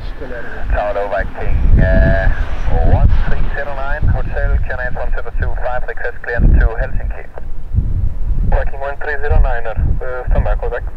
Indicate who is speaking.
Speaker 1: Tower over King uh, 1309, Hotel Canade 1725, request clear to Helsinki. Viking 1309, uh, stand by, contact.